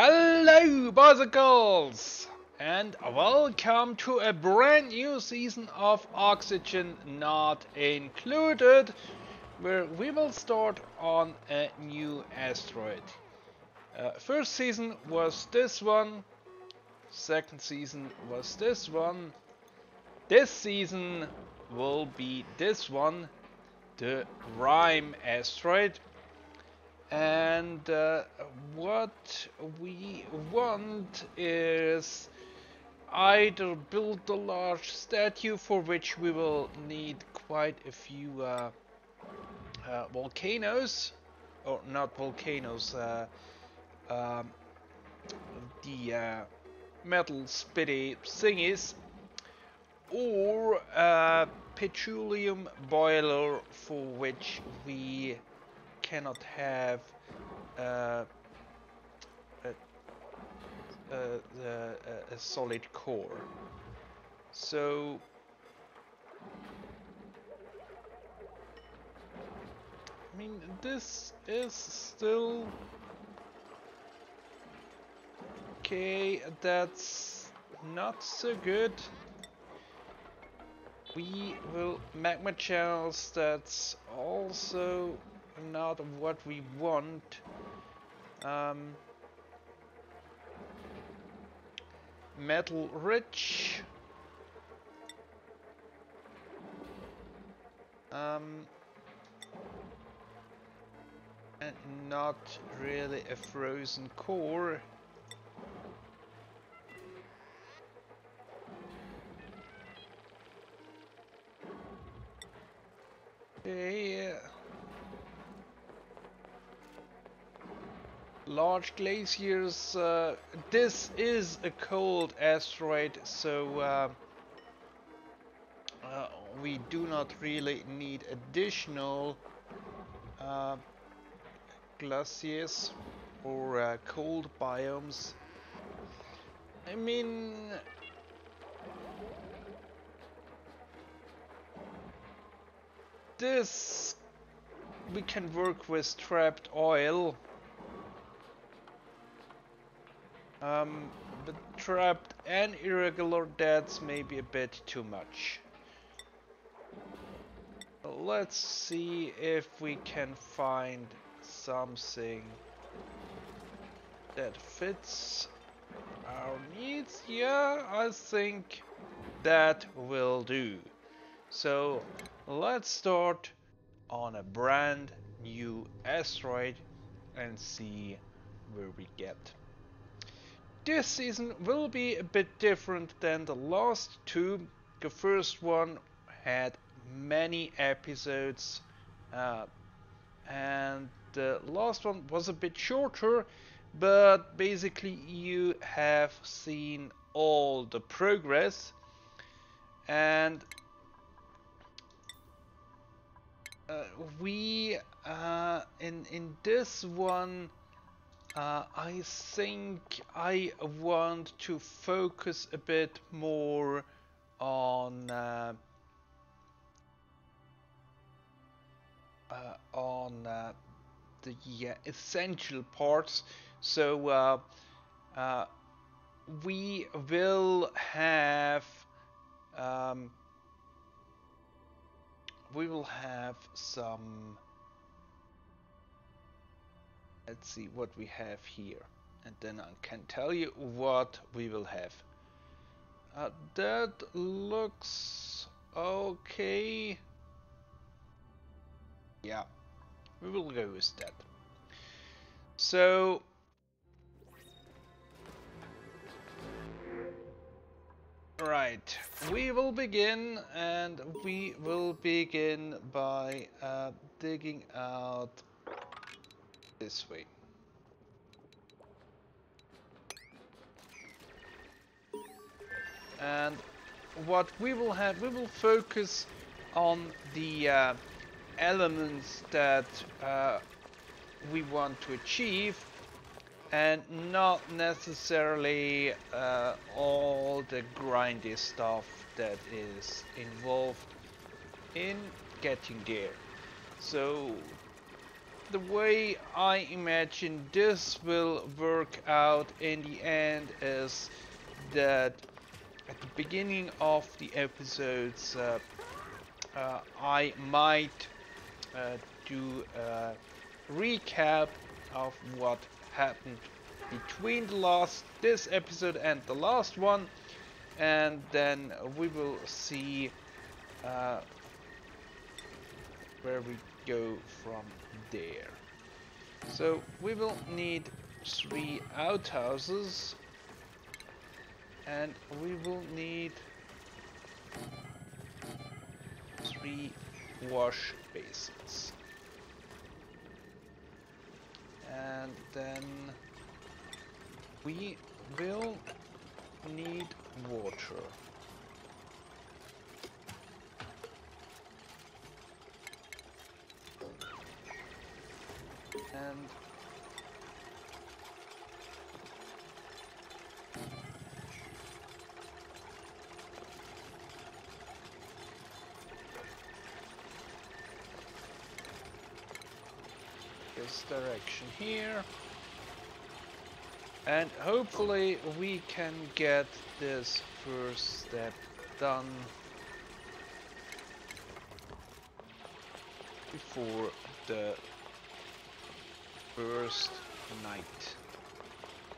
Hello, boys and welcome to a brand new season of Oxygen Not Included, where we will start on a new asteroid. Uh, first season was this one, second season was this one, this season will be this one, the Rime asteroid. And uh, what we want is either build a large statue for which we will need quite a few uh, uh, volcanoes, or not volcanoes, uh, um, the uh, metal spitty thingies, or a petroleum boiler for which we cannot have uh, a, a, a, a solid core. So I mean, this is still okay. That's not so good. We will magma channels. That's also not what we want. Um, metal rich. Um, and not really a frozen core. Okay. Large glaciers. Uh, this is a cold asteroid, so uh, uh, we do not really need additional uh, glaciers or uh, cold biomes. I mean, this we can work with trapped oil Um, but trapped and irregular deaths may be a bit too much. Let's see if we can find something that fits our needs. Yeah, I think that will do. So let's start on a brand new asteroid and see where we get this season will be a bit different than the last two. The first one had many episodes uh, and the last one was a bit shorter but basically you have seen all the progress and uh, we uh, in in this one uh, I think I want to focus a bit more on uh, uh, on uh, the yeah, essential parts. So uh, uh, we will have um, we will have some let's see what we have here. And then I can tell you what we will have. Uh, that looks okay. Yeah we will go with that. So Right, we will begin and we will begin by uh, digging out this way. And what we will have, we will focus on the uh, elements that uh, we want to achieve and not necessarily uh, all the grindy stuff that is involved in getting there. So the way I imagine this will work out in the end is that at the beginning of the episodes uh, uh, I might uh, do a recap of what happened between the last this episode and the last one and then we will see uh, where we go from there. So we will need three outhouses. And we will need three wash basins. And then we will need water. And this direction here. And hopefully we can get this first step done before the first night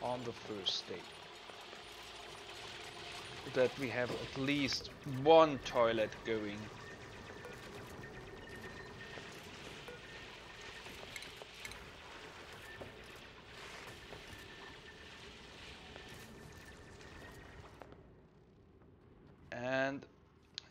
on the first day that we have at least one toilet going. And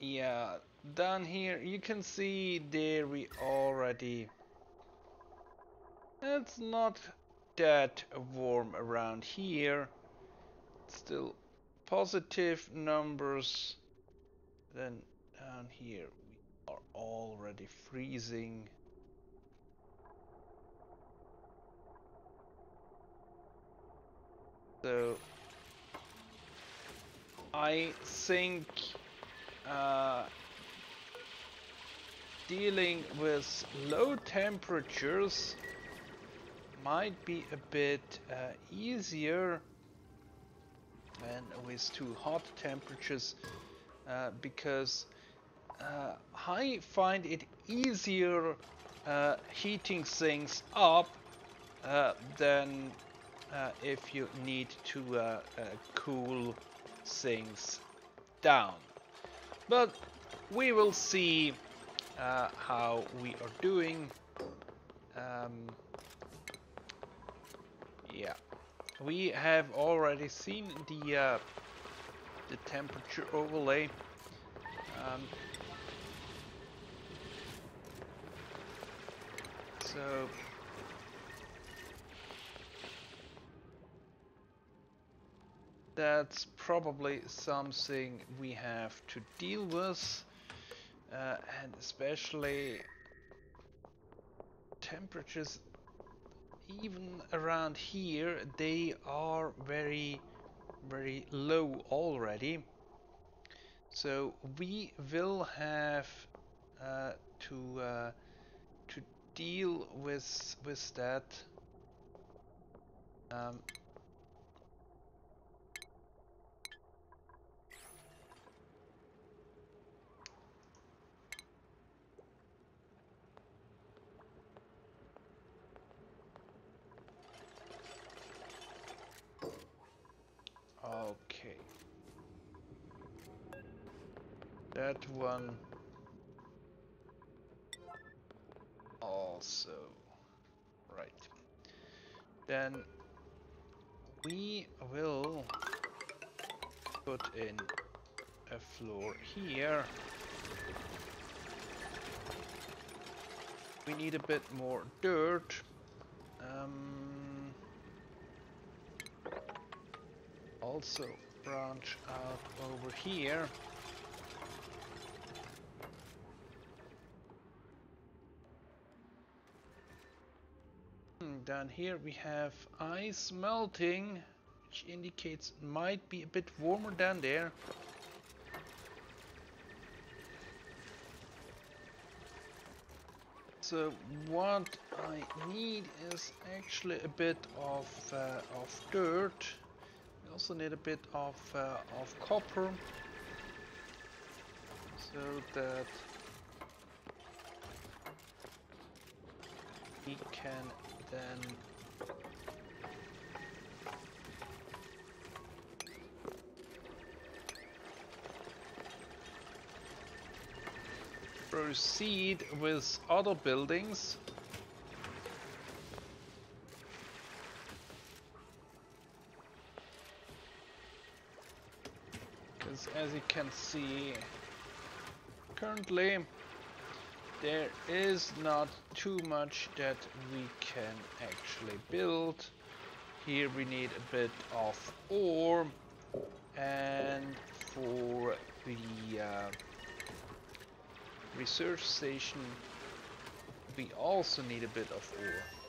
yeah down here you can see there we already it's not that warm around here. Still positive numbers. Then down here we are already freezing. So I think uh, dealing with low temperatures might be a bit uh, easier than with too hot temperatures uh, because uh, I find it easier uh, heating things up uh, than if you need to cool things down. But we will see uh, how we are doing. Um, yeah, we have already seen the uh, the temperature overlay. Um, so that's probably something we have to deal with uh, and especially temperatures even around here they are very very low already. So we will have uh, to uh, to deal with with that um, Okay. That one also. Right. Then we will put in a floor here. We need a bit more dirt. Um, also branch out over here. Hmm, down here we have ice melting, which indicates might be a bit warmer down there. So what I need is actually a bit of uh, of dirt. Also need a bit of uh, of copper, so that we can then proceed with other buildings. Because as you can see, currently there is not too much that we can actually build. Here we need a bit of ore and for the uh, research station we also need a bit of ore.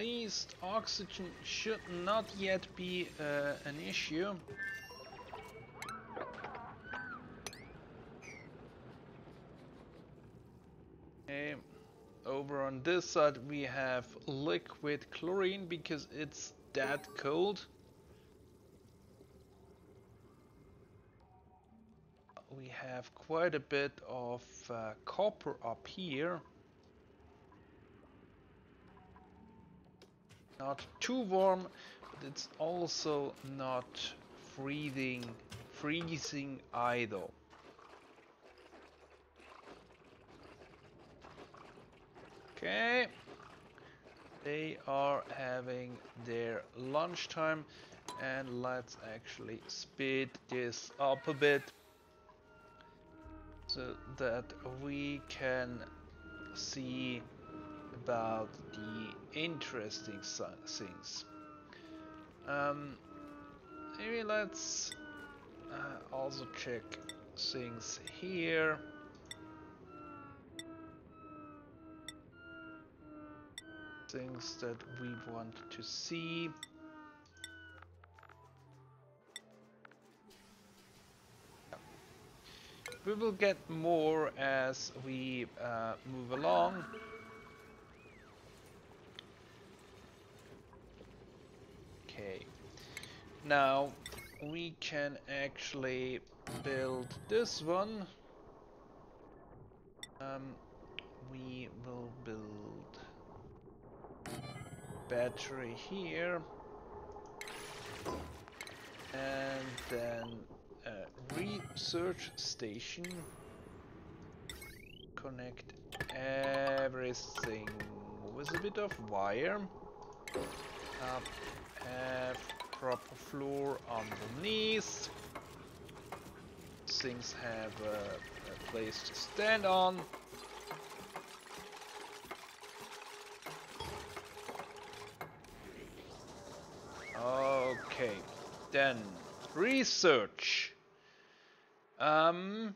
Least oxygen should not yet be uh, an issue. Okay, over on this side we have liquid chlorine because it's that cold. We have quite a bit of uh, copper up here. Not too warm, but it's also not freezing, freezing either. Okay. They are having their lunchtime and let's actually speed this up a bit so that we can see about the interesting things. Um, maybe let's uh, also check things here. Things that we want to see. We will get more as we uh, move along. Okay. Now we can actually build this one. Um, we will build battery here and then a research station connect everything with a bit of wire have proper floor underneath. Things have a, a place to stand on. Okay, then research. Um,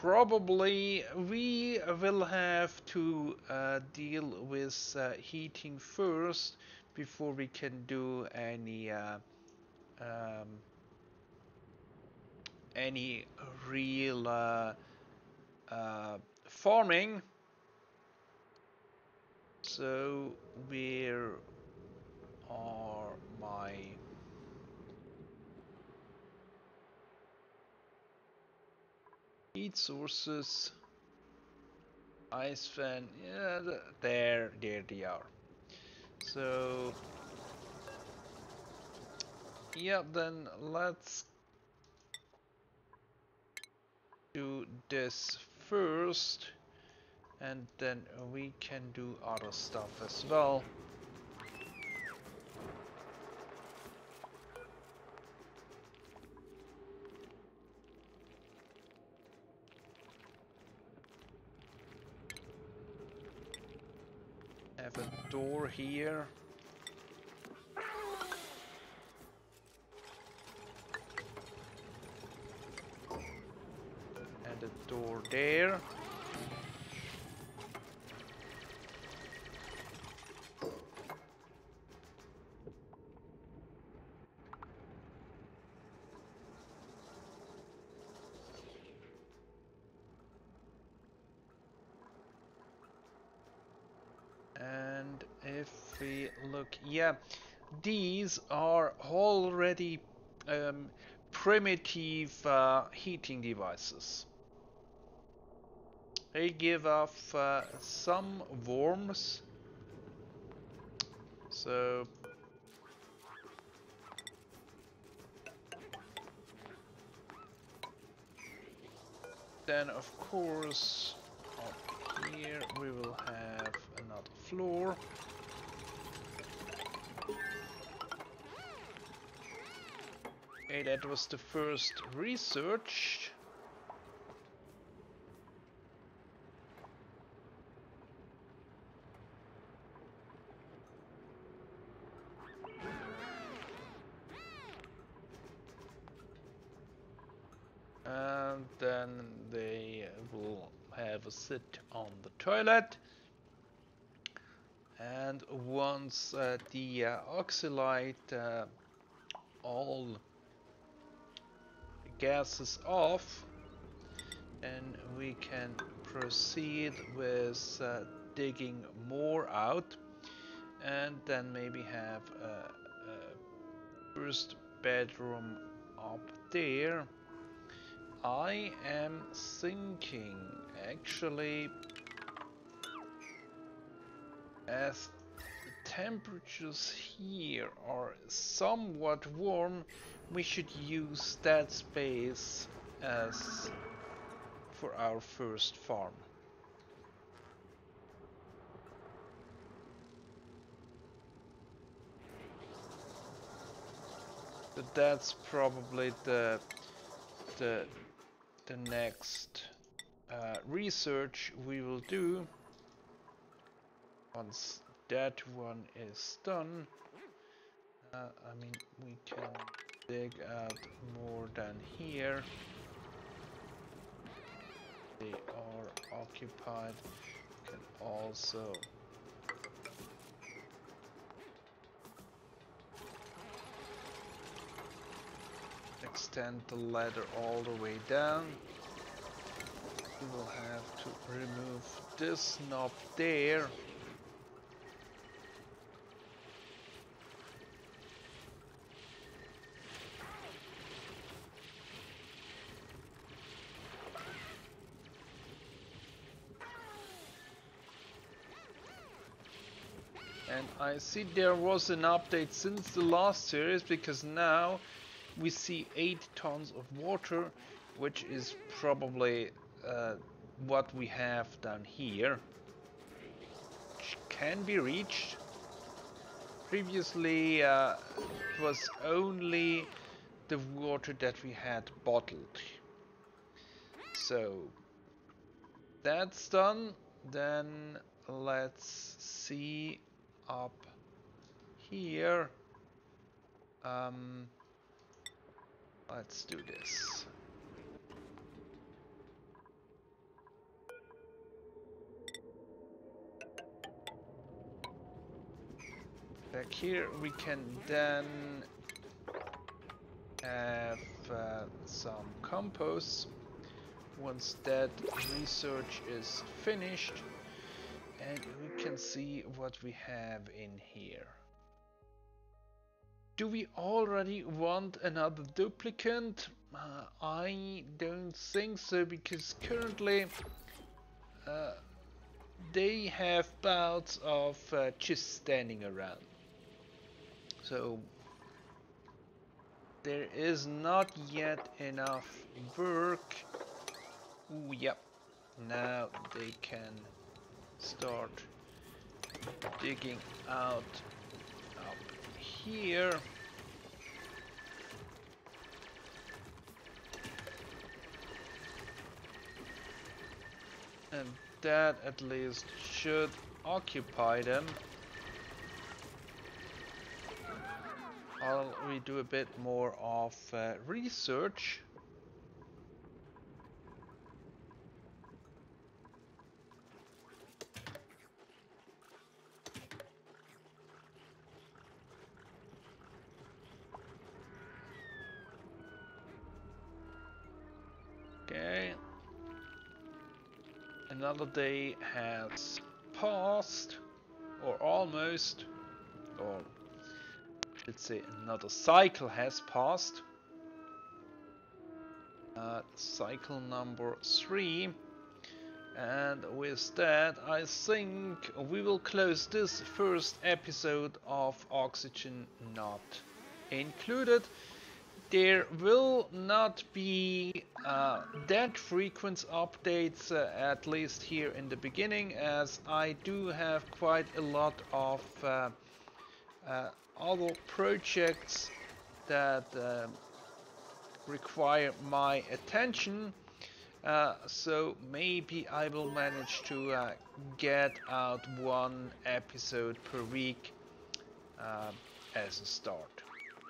probably we will have to uh, deal with uh, heating first before we can do any uh, um, any real uh, uh, farming so where are my heat sources. Ice fan yeah there there they are. So yeah then let's do this first and then we can do other stuff as well have a door here. there. And if we look, yeah, these are already um, primitive uh, heating devices. They give off uh, some warmth. So then of course up here we will have another floor. Okay, that was the first research. And then they will have a sit on the toilet. And once uh, the uh, uh, all gases off and we can proceed with uh, digging more out and then maybe have a, a first bedroom up there. I am thinking actually as temperatures here are somewhat warm we should use that space as for our first farm. But that's probably the the the next uh, research we will do once that one is done. Uh, I mean, we can dig out more than here. They are occupied. We can also extend the ladder all the way down. We will have to remove this knob there. And I see there was an update since the last series because now we see 8 tons of water which is probably uh, what we have down here which can be reached. Previously uh, it was only the water that we had bottled. So that's done. Then let's see up here. Um, let's do this. Back here we can then have uh, some compost. Once that research is finished and we can see what we have in here do we already want another duplicant? Uh, I don't think so because currently uh, they have bouts of uh, just standing around. So there is not yet enough work. Ooh, yep. Now they can start digging out up here. And that at least should occupy them. I'll we do a bit more of uh, research. Another day has passed, or almost, or let's say another cycle has passed. Uh, cycle number three. And with that, I think we will close this first episode of Oxygen Not Included. There will not be uh, that frequent updates, uh, at least here in the beginning, as I do have quite a lot of uh, uh other projects that uh, require my attention. Uh, so maybe I will manage to get out one episode per week as a start.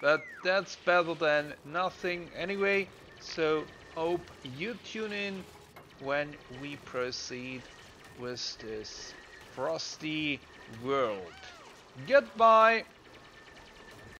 But that's better than nothing anyway, so hope you tune in when we proceed with this frosty world. Goodbye!